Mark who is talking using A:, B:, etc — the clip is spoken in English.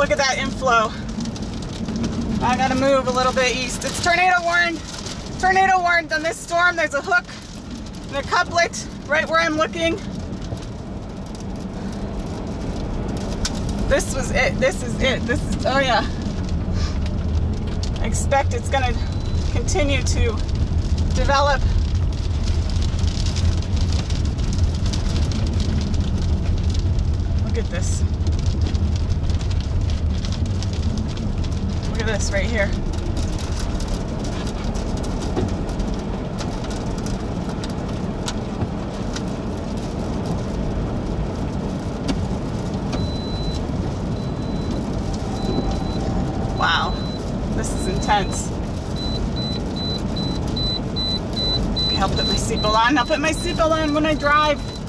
A: Look at that inflow. I gotta move a little bit east. It's tornado warned. Tornado warned on this storm. There's a hook and a couplet right where I'm looking. This was it. This is it. This is, oh yeah. I expect it's gonna continue to develop. Look at this. Look at this right here. Wow, this is intense. Okay, I'll put my seatbelt on. I'll put my seatbelt on when I drive.